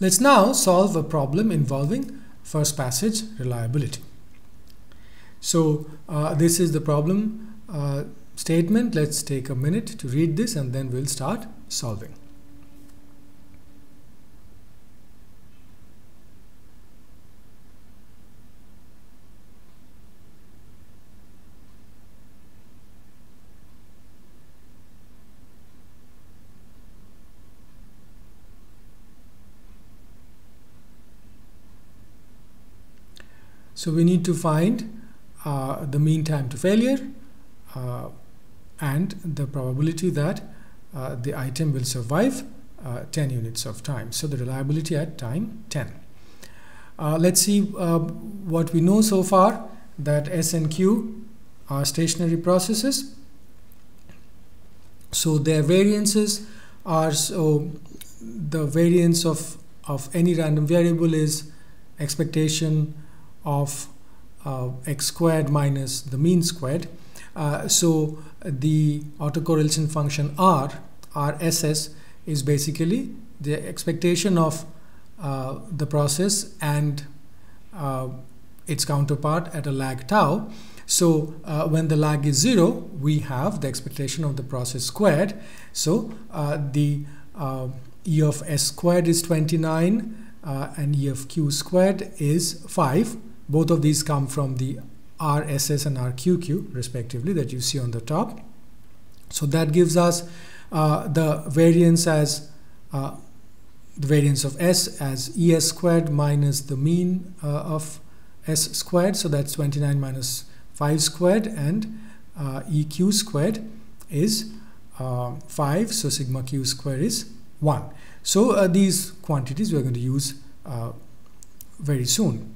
Let's now solve a problem involving first passage reliability. So uh, this is the problem uh, statement. Let's take a minute to read this and then we'll start solving. So we need to find uh, the mean time to failure uh, and the probability that uh, the item will survive uh, 10 units of time. So the reliability at time 10. Uh, let's see uh, what we know so far that S and Q are stationary processes. So their variances are so the variance of, of any random variable is expectation of uh, x squared minus the mean squared. Uh, so the autocorrelation function r, rss, is basically the expectation of uh, the process and uh, its counterpart at a lag tau. So uh, when the lag is zero, we have the expectation of the process squared. So uh, the e of s squared is 29 and e of q squared is 5 both of these come from the RSS and RQQ respectively that you see on the top. So that gives us uh, the variance as uh, the variance of S as ES squared minus the mean uh, of S squared. So that's 29 minus 5 squared and uh, EQ squared is uh, 5. So sigma Q squared is 1. So uh, these quantities we're going to use very soon.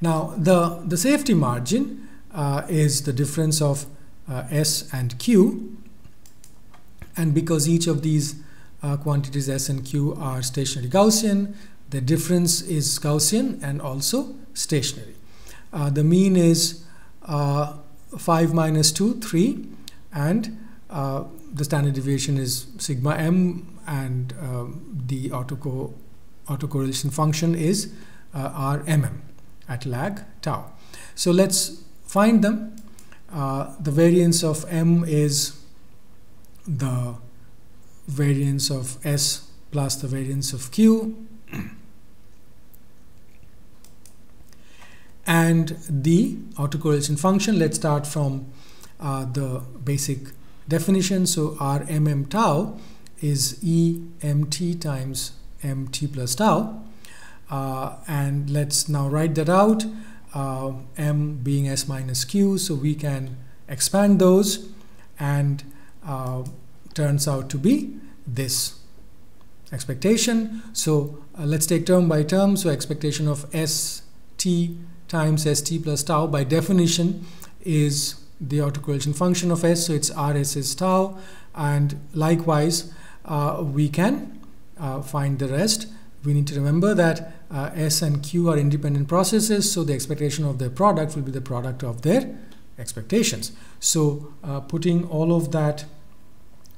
Now, the, the safety margin uh, is the difference of uh, S and Q. And because each of these uh, quantities S and Q are stationary Gaussian, the difference is Gaussian and also stationary. Uh, the mean is uh, 5 minus 2, 3, and uh, the standard deviation is sigma m, and um, the autoco autocorrelation function is RMM at lag tau. So let's find them. Uh, the variance of m is the variance of s plus the variance of q and the autocorrelation function let's start from uh, the basic definition so r m m tau is e m t times mt plus tau uh, and let's now write that out. Uh, m being s minus q so we can expand those. And uh, turns out to be this expectation. So uh, let's take term by term. So expectation of st times st plus tau by definition is the autocorrelation function of s. So it's rss tau. And likewise uh, we can uh, find the rest. We need to remember that uh, S and Q are independent processes, so the expectation of their product will be the product of their expectations. So uh, putting all of that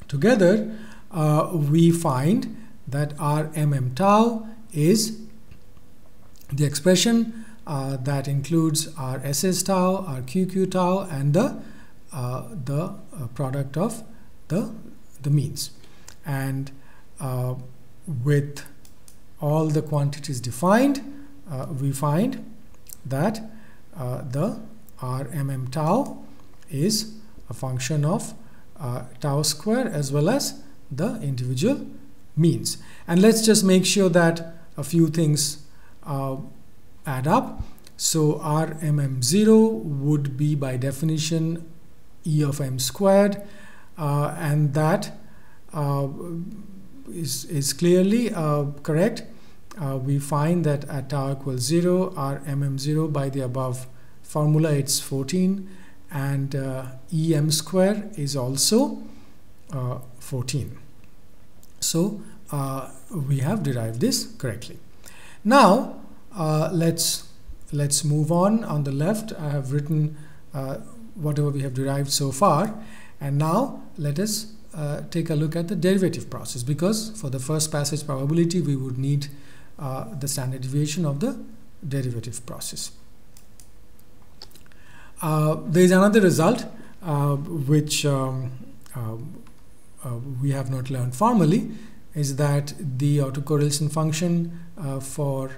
together, uh, we find that our MM tau is the expression uh, that includes RSS tau, RQQ tau, and the, uh, the uh, product of the, the means. And with all the quantities defined, uh, we find that uh, the RMM tau is a function of uh, tau square as well as the individual means. And let's just make sure that a few things uh, add up. So RMM0 would be by definition E of m squared uh, and that uh, is, is clearly correct, uh, we find that at tau equals 0, RMM0 by the above formula it's 14 and uh, em square is also uh, 14. So uh, we have derived this correctly. Now uh, let's let's move on. On the left I have written whatever we have derived so far and now let us uh, take a look at the derivative process because for the first passage probability we would need uh, the standard deviation of the derivative process. Uh, there is another result uh, which um, uh, uh, we have not learned formally is that the autocorrelation function for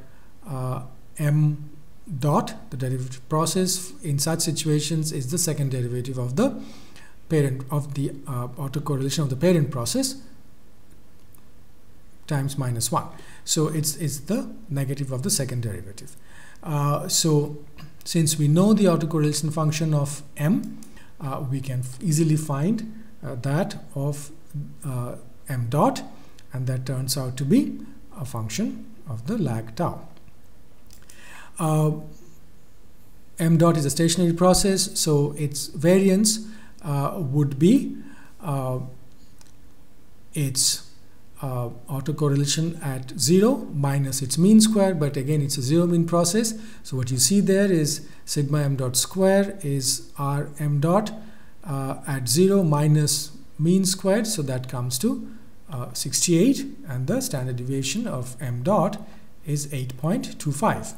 m dot the derivative process in such situations is the second derivative of the parent of the uh, autocorrelation of the parent process times minus 1 so it's it's the negative of the second derivative. Uh, so since we know the autocorrelation function of m uh, we can easily find uh, that of uh, m dot and that turns out to be a function of the lag tau. Uh, m dot is a stationary process, so its variance uh, would be its uh, autocorrelation at 0 minus its mean square, but again it's a zero mean process. So what you see there is sigma m dot square is r m dot uh, at 0 minus mean squared, so that comes to uh, 68 and the standard deviation of m dot is 8.25.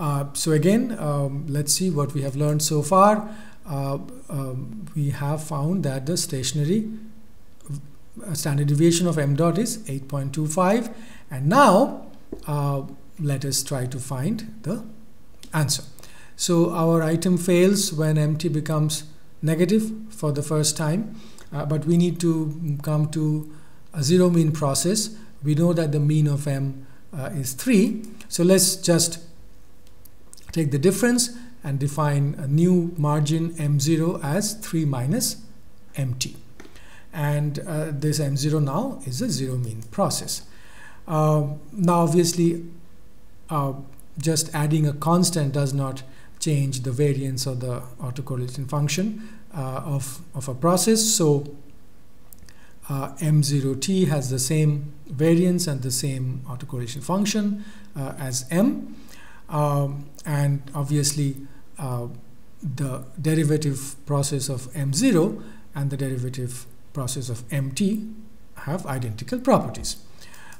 Uh, so again, um, let's see what we have learned so far. Uh, um, we have found that the stationary standard deviation of m dot is 8.25 and now uh, let us try to find the answer. So our item fails when mt becomes negative for the first time uh, but we need to come to a zero mean process. We know that the mean of m uh, is 3 so let's just take the difference and define a new margin m0 as 3 minus mt and uh, this m0 now is a zero mean process. Uh, now obviously uh, just adding a constant does not change the variance of the autocorrelation function uh, of, of a process. So uh, m0t has the same variance and the same autocorrelation function uh, as m. Um, and obviously the derivative process of m0 and the derivative process of mt have identical properties.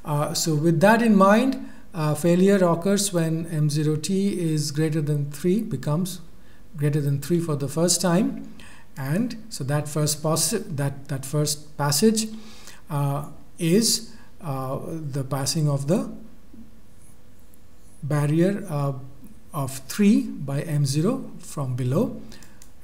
Uh, so with that in mind, uh, failure occurs when m0t is greater than 3 becomes greater than 3 for the first time and so that first that that first passage uh, is uh, the passing of the barrier uh, of 3 by m0 from below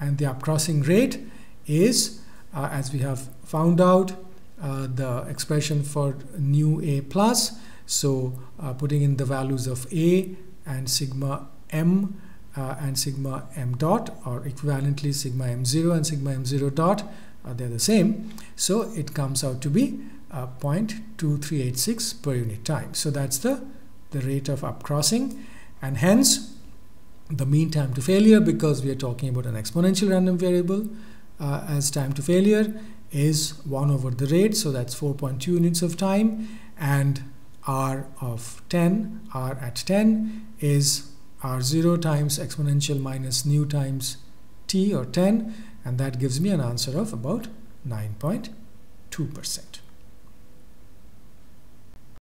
and the upcrossing rate is uh, as we have found out uh, the expression for nu a plus. So uh, putting in the values of a and sigma m uh, and sigma m dot or equivalently sigma m0 and sigma m0 dot uh, they're the same. So it comes out to be 0.2386 per unit time. So that's the the rate of upcrossing. And hence the mean time to failure because we are talking about an exponential random variable uh, as time to failure is 1 over the rate so that's 4.2 units of time and r of 10 r at 10 is r0 times exponential minus nu times t or 10 and that gives me an answer of about 9.2 percent